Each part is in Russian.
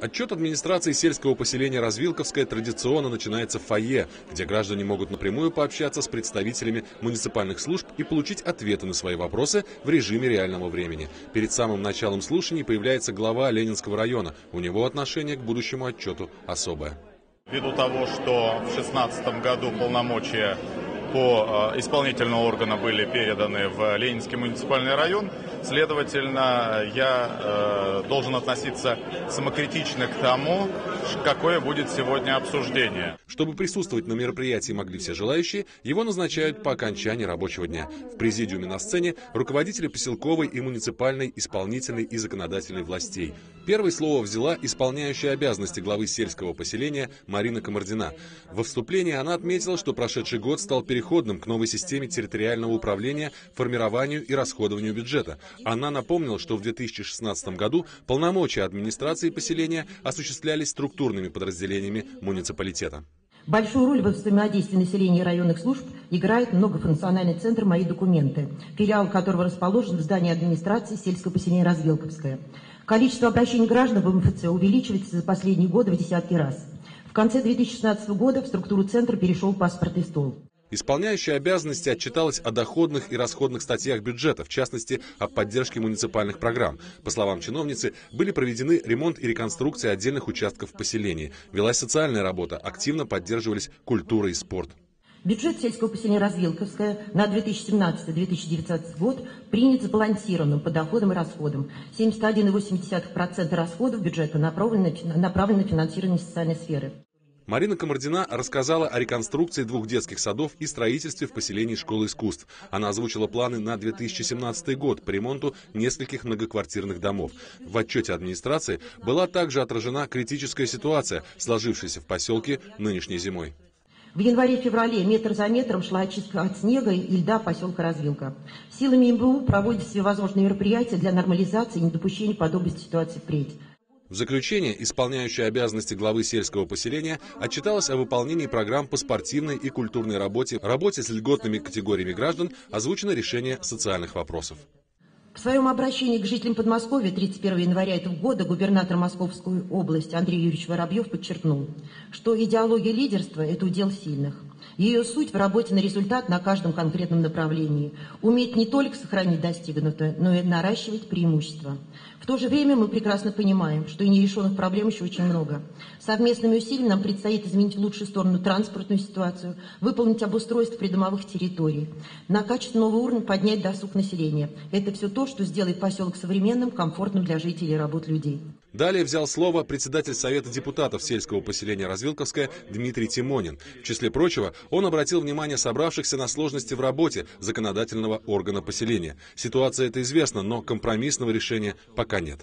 Отчет администрации сельского поселения Развилковское традиционно начинается в фойе, где граждане могут напрямую пообщаться с представителями муниципальных служб и получить ответы на свои вопросы в режиме реального времени. Перед самым началом слушаний появляется глава Ленинского района. У него отношение к будущему отчету особое. Ввиду того, что в 2016 году полномочия по э, исполнительного органа были переданы в Ленинский муниципальный район. Следовательно, я э, должен относиться самокритично к тому, какое будет сегодня обсуждение. Чтобы присутствовать на мероприятии могли все желающие, его назначают по окончании рабочего дня. В президиуме на сцене руководители поселковой и муниципальной, исполнительной и законодательной властей. Первое слово взяла исполняющая обязанности главы сельского поселения Марина Комардина. Во вступлении она отметила, что прошедший год стал переходным к новой системе территориального управления, формированию и расходованию бюджета. Она напомнила, что в 2016 году полномочия администрации поселения осуществлялись структурными подразделениями муниципалитета. Большую роль в взаимодействии населения и районных служб играет многофункциональный центр «Мои документы», филиал которого расположен в здании администрации сельского поселения Развилковское. Количество обращений граждан в МФЦ увеличивается за последние годы в десятки раз. В конце 2016 года в структуру центра перешел паспортный стол. Исполняющая обязанности отчиталась о доходных и расходных статьях бюджета, в частности, о поддержке муниципальных программ. По словам чиновницы, были проведены ремонт и реконструкция отдельных участков поселения. Велась социальная работа, активно поддерживались культура и спорт. Бюджет сельского поселения Развилковское на 2017-2019 год принят сбалансированным по доходам и расходам. 71,8% расходов бюджета направлены на финансирование социальной сферы. Марина Комардина рассказала о реконструкции двух детских садов и строительстве в поселении школы искусств. Она озвучила планы на 2017 год по ремонту нескольких многоквартирных домов. В отчете администрации была также отражена критическая ситуация, сложившаяся в поселке нынешней зимой. В январе-феврале метр за метром шла очистка от снега и льда поселка Развилка. Силами МБУ проводятся всевозможные мероприятия для нормализации и недопущения подобной ситуации впредь. В заключение исполняющая обязанности главы сельского поселения отчиталась о выполнении программ по спортивной и культурной работе, работе с льготными категориями граждан, озвучено решение социальных вопросов. В своем обращении к жителям Подмосковья 31 января этого года губернатор Московской области Андрей Юрьевич Воробьев подчеркнул, что идеология лидерства – это удел сильных. Ее суть в работе на результат на каждом конкретном направлении. Уметь не только сохранить достигнутое, но и наращивать преимущества. В то же время мы прекрасно понимаем, что и нерешенных проблем еще очень много. Совместными усилиями нам предстоит изменить в лучшую сторону транспортную ситуацию, выполнить обустройство придомовых территорий, на качество новый уровень поднять досуг населения. Это все то, что сделает поселок современным, комфортным для жителей и работ людей. Далее взял слово председатель Совета депутатов сельского поселения Развилковское Дмитрий Тимонин. В числе прочего, он обратил внимание собравшихся на сложности в работе законодательного органа поселения. Ситуация эта известна, но компромиссного решения пока нет.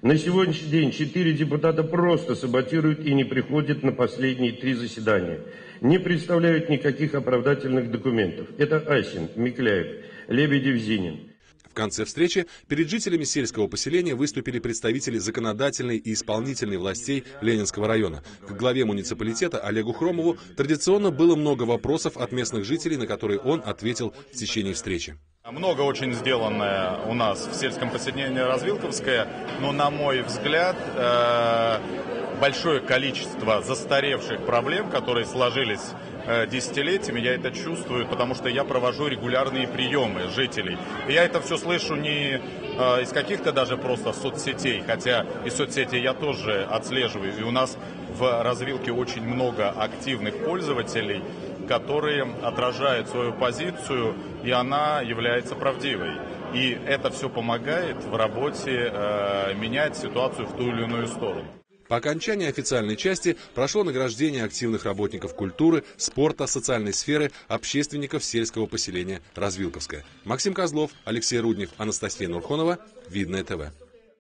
На сегодняшний день четыре депутата просто саботируют и не приходят на последние три заседания. Не представляют никаких оправдательных документов. Это Асин, Микляев, Лебедев, Зинин. В конце встречи перед жителями сельского поселения выступили представители законодательной и исполнительной властей Ленинского района. К главе муниципалитета Олегу Хромову традиционно было много вопросов от местных жителей, на которые он ответил в течение встречи. Много очень сделанное у нас в сельском поселении Развилковское, но, на мой взгляд, э, большое количество застаревших проблем, которые сложились десятилетиями, я это чувствую, потому что я провожу регулярные приемы жителей. И я это все слышу не э, из каких-то даже просто соцсетей, хотя и соцсети я тоже отслеживаю. И у нас в развилке очень много активных пользователей, которые отражают свою позицию, и она является правдивой. И это все помогает в работе э, менять ситуацию в ту или иную сторону. По окончании официальной части прошло награждение активных работников культуры, спорта, социальной сферы, общественников сельского поселения Развилковское. Максим Козлов, Алексей Руднев, Анастасия Нурхонова. Видное ТВ.